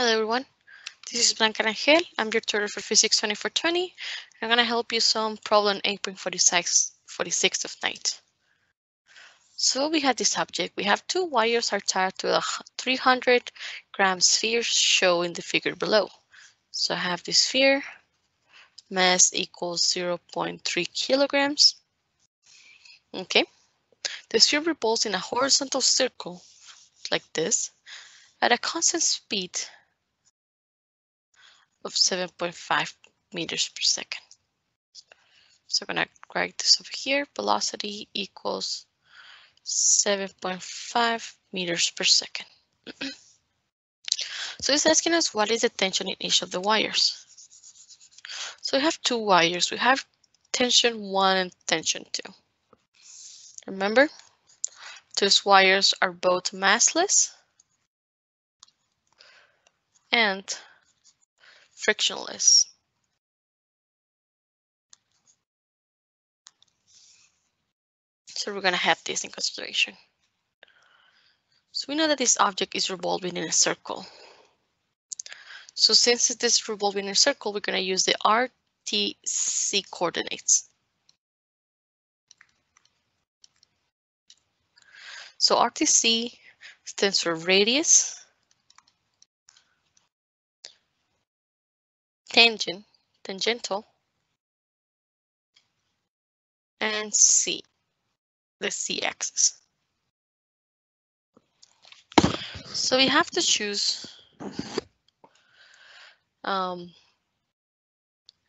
Hello everyone, this is Blanca Rangel. I'm your tutor for Physics 2420. I'm going to help you solve problem 8.46 46 of Knight. So we have this object. We have two wires are tied to a 300 gram sphere shown in the figure below. So I have this sphere, mass equals 0.3 kilograms. Okay, the sphere revolves in a horizontal circle like this at a constant speed of 7.5 meters per second. So I'm going to write this over here. Velocity equals 7.5 meters per second. so it's asking us what is the tension in each of the wires. So we have two wires. We have tension 1 and tension 2. Remember, those wires are both massless and frictionless. So we're going to have this in consideration. So we know that this object is revolving in a circle. So since it is revolving in a circle, we're going to use the RTZ coordinates. So RTZ stands for radius, tangent, tangential, and z, the z axis. So we have to choose um,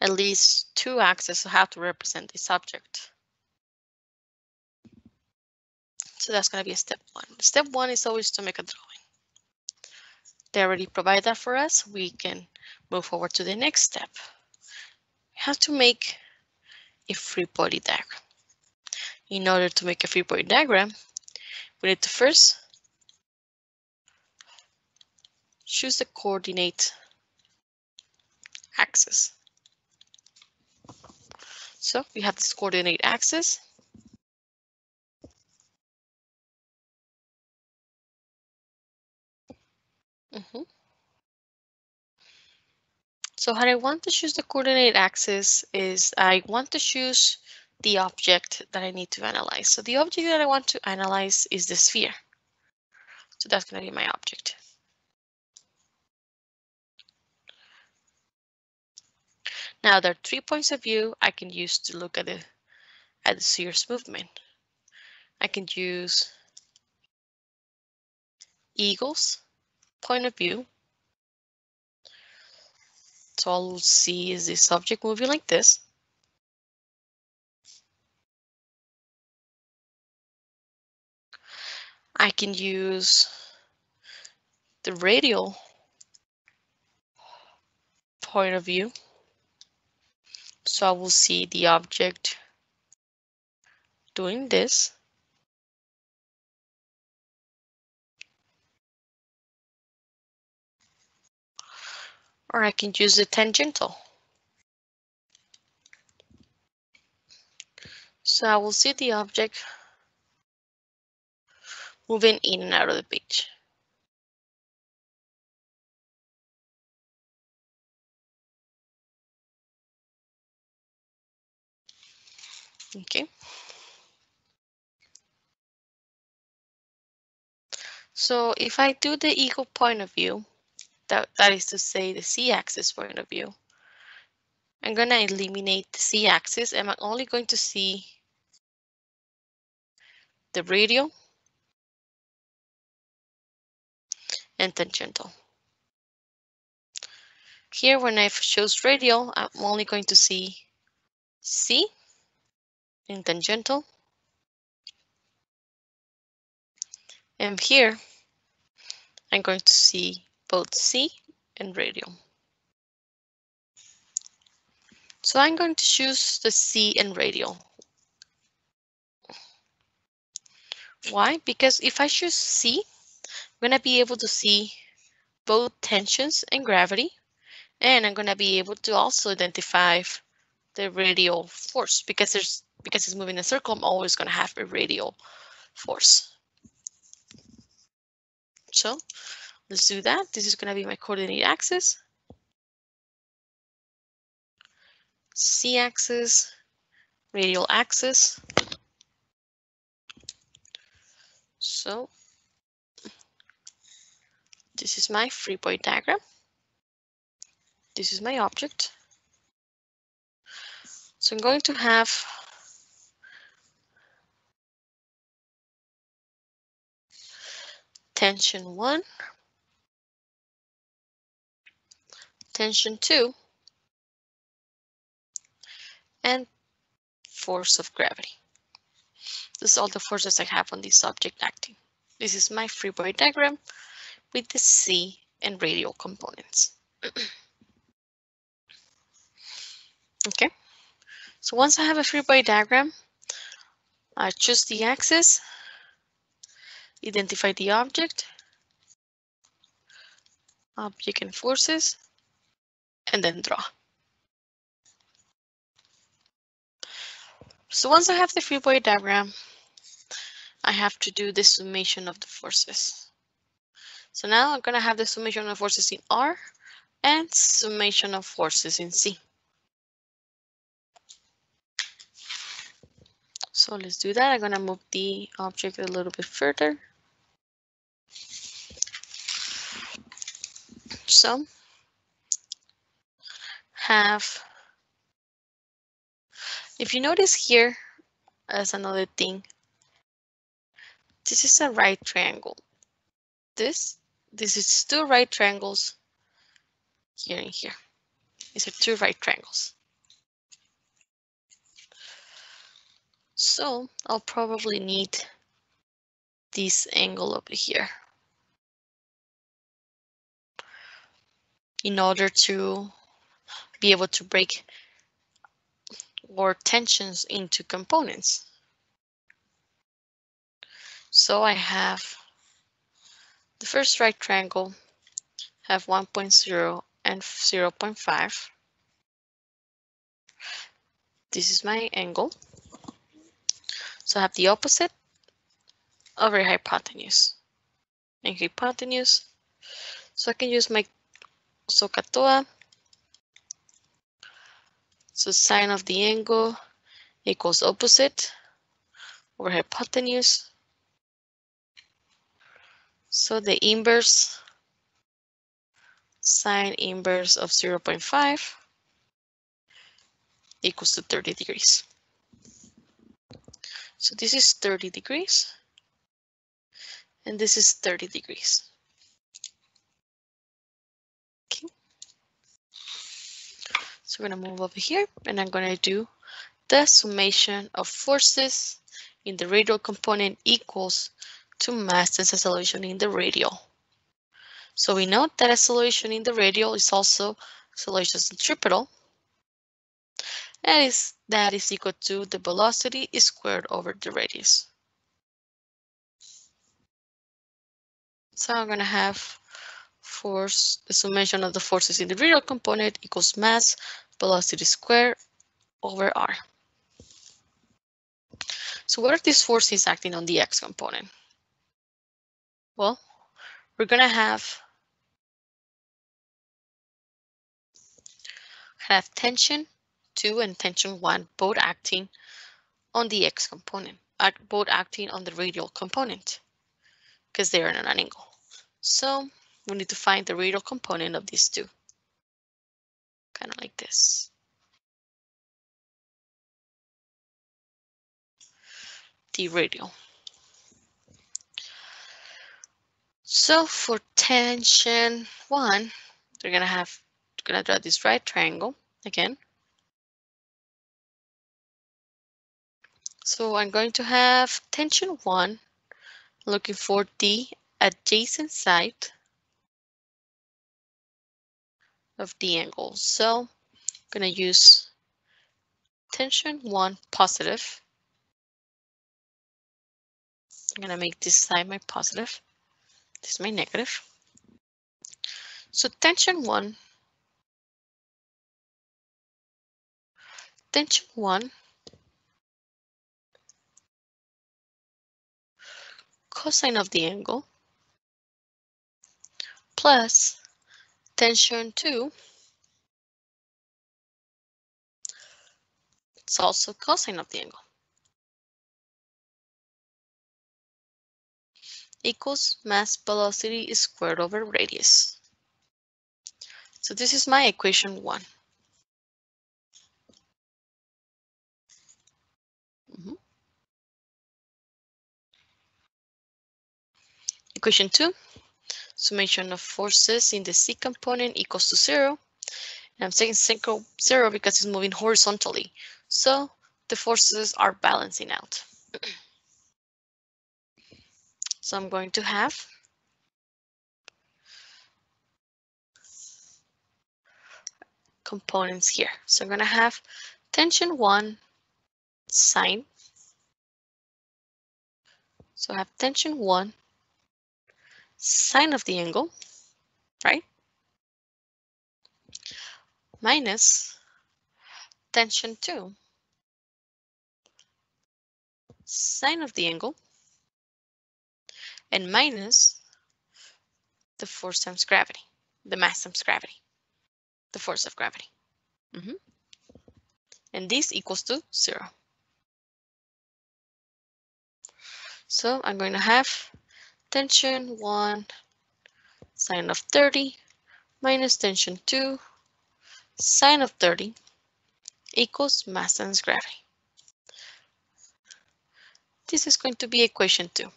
at least two axes to have to represent the subject. So that's going to be a step one. Step one is always to make a drawing. They already provide that for us. We can move forward to the next step. We have to make a free body diagram. In order to make a free body diagram, we need to first choose the coordinate axis. So we have this coordinate axis. -hmm. So how I want to choose the coordinate axis is I want to choose the object that I need to analyze. So the object that I want to analyze is the sphere. So that's going to be my object. Now there are three points of view I can use to look at the at the sphere's movement. I can use Eagle's point of view so I'll see is this object moving like this. I can use the radial point of view. So I will see the object doing this. Or I can use the tangential. So I will see the object moving in and out of the page. Okay. So if I do the eagle point of view, that, that is to say the z-axis point of view. I'm going to eliminate the z-axis and I'm only going to see the radial and tangential. Here, when I choose radial, I'm only going to see z in tangential. And here, I'm going to see both z and radial. So I'm going to choose the z and radial. Why? Because if I choose z, I'm going to be able to see both tensions and gravity, and I'm going to be able to also identify the radial force because there's because it's moving in a circle, I'm always going to have a radial force. So Let's do that. This is going to be my coordinate axis. z-axis, radial axis. So this is my free body diagram. This is my object. So I'm going to have tension one, tension two, and force of gravity. This is all the forces I have on this object acting. This is my free body diagram with the z and radial components. okay, so once I have a free body diagram, I choose the axis, identify the object, object and forces, and then draw. So once I have the free body diagram, I have to do the summation of the forces. So now I'm going to have the summation of forces in R and summation of forces in z. So let's do that. I'm going to move the object a little bit further. So have if you notice here as another thing, this is a right triangle. This, this is two right triangles here and here. These are two right triangles. So I'll probably need this angle over here in order to be able to break or tensions into components. So I have the first right triangle have 1.0 and 0.5. This is my angle. So I have the opposite over hypotenuse and hypotenuse. So I can use my SOHCAHTOA so sine of the angle equals opposite over hypotenuse. So the inverse sine inverse of 0.5 equals to 30 degrees. So this is 30 degrees and this is 30 degrees. So we're going to move over here and I'm going to do the summation of forces in the radial component equals to mass times acceleration in the radial. So we know that acceleration in the radial is also acceleration centripetal. And is that is equal to the velocity squared over the radius. So I'm going to have force, the summation of the forces in the radial component equals mass velocity squared over r. So what are these forces acting on the x component? Well, we're going to have have tension 2 and tension 1 both acting on the x component, both acting on the radial component because they're in an angle. So we need to find the radial component of these two. Kind of like this. The radial. So for tension one, they're gonna have gonna draw this right triangle again. So I'm going to have tension one, looking for the adjacent side of the angle. So I'm going to use tension one positive. I'm going to make this side my positive. This is my negative. So tension one. Tension one. Cosine of the angle plus tension 2 it's also cosine of the angle equals mass velocity squared over radius. So this is my equation one. Mm -hmm. Equation two, summation of forces in the z component equals to zero. And I'm saying zero because it's moving horizontally. So the forces are balancing out. So I'm going to have components here. So I'm going to have tension one sine. So I have tension one sine of the angle, right? Minus tension two sine of the angle and minus the force times gravity, the mass times gravity, the force of gravity. Mm -hmm. And this equals to zero. So I'm going to have tension one sine of 30 minus tension two sine of 30 equals mass times gravity. This is going to be equation two.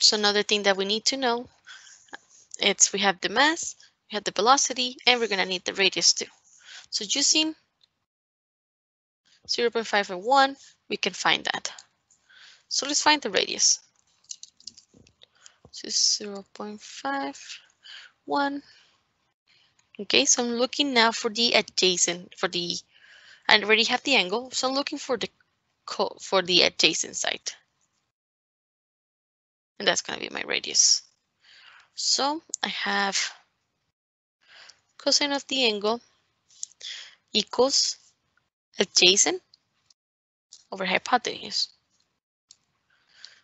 So another thing that we need to know, it's we have the mass, we have the velocity, and we're going to need the radius too. So using 0 0.5 and 1, we can find that. So let's find the radius. So 0 0.5, 1. Okay, so I'm looking now for the adjacent, for the, I already have the angle, so I'm looking for the for the adjacent side and that's going to be my radius. So I have cosine of the angle equals adjacent over hypotenuse.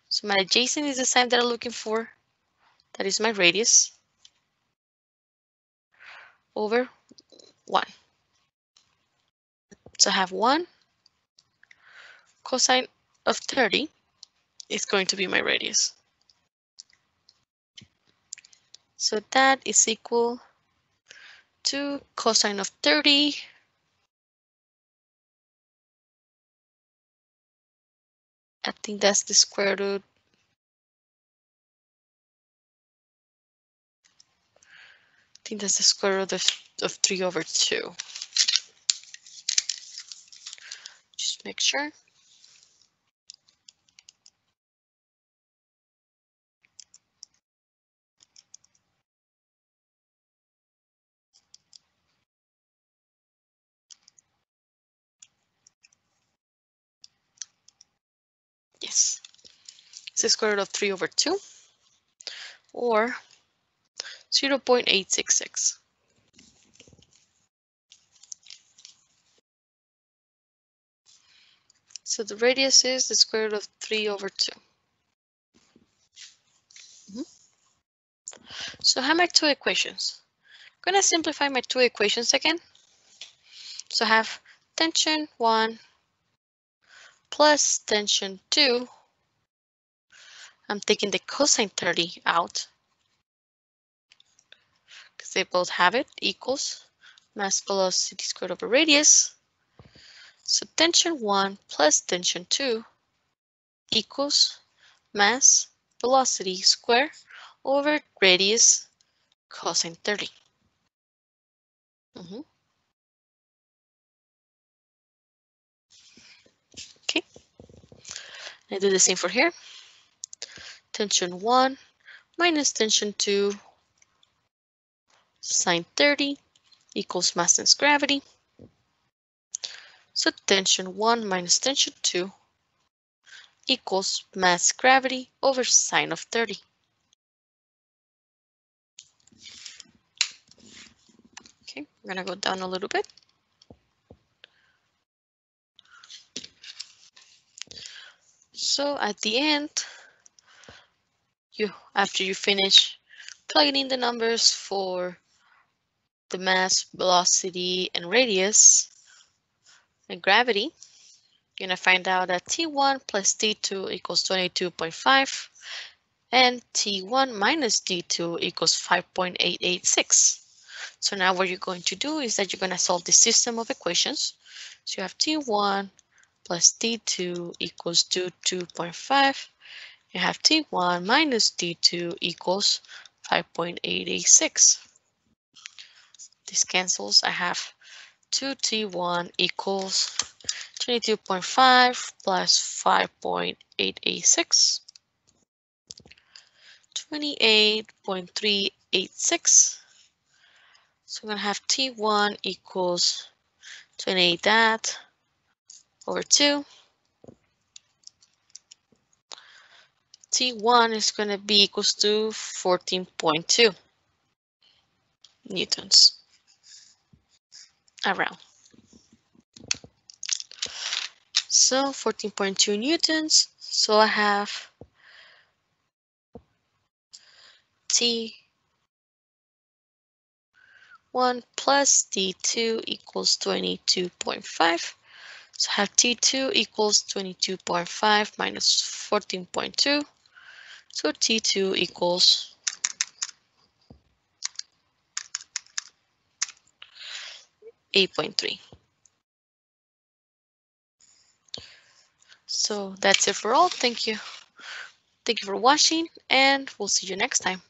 So my adjacent is the side that I'm looking for. That is my radius over 1. So I have 1 cosine of 30 is going to be my radius. So that is equal to cosine of 30 I think that's the square root. I think that's the square root of, of 3 over 2. Just make sure. Yes, it's the square root of 3 over 2 or 0 0.866. So the radius is the square root of 3 over 2. Mm -hmm. So I have my two equations. I'm going to simplify my two equations again. So I have tension 1 plus tension 2. I'm taking the cosine 30 out because they both have it equals mass velocity squared over radius. So tension 1 plus tension 2 equals mass velocity square over radius cosine 30. Mm -hmm. I do the same for here. Tension 1 minus tension 2 sine 30 equals mass times gravity. So tension 1 minus tension 2 equals mass gravity over sine of 30. Okay, we're gonna go down a little bit. So at the end, you after you finish plugging in the numbers for the mass, velocity, and radius, and gravity, you're gonna find out that T1 plus T2 equals 22.5 and T1 minus T2 equals 5.886. So now what you're going to do is that you're going to solve the system of equations. So you have T1 plus T2 equals 2.5. You have T1 minus T2 equals 5.886. This cancels. I have 2T1 equals 22.5 plus 5.886. 28.386. So I'm going to have T1 equals 28 that over 2. T1 is going to be equals to 14.2 newtons around. So 14.2 newtons. So I have T 1 plus T2 equals 22.5. So I have T2 equals 22.5 minus 14.2. So T2 equals eight point three. So that's it for all. Thank you. Thank you for watching and we'll see you next time.